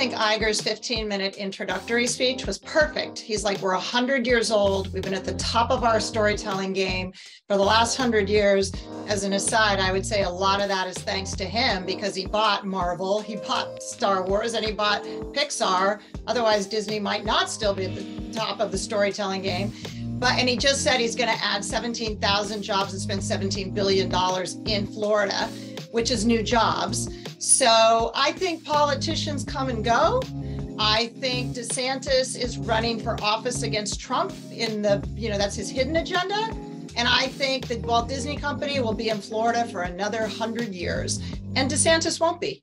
think Iger's 15 minute introductory speech was perfect. He's like, We're 100 years old. We've been at the top of our storytelling game for the last 100 years. As an aside, I would say a lot of that is thanks to him because he bought Marvel, he bought Star Wars, and he bought Pixar. Otherwise, Disney might not still be at the top of the storytelling game. But, and he just said he's going to add 17,000 jobs and spend $17 billion in Florida, which is new jobs. So I think politicians come and go. I think DeSantis is running for office against Trump in the, you know, that's his hidden agenda. And I think that Walt Disney Company will be in Florida for another 100 years. And DeSantis won't be.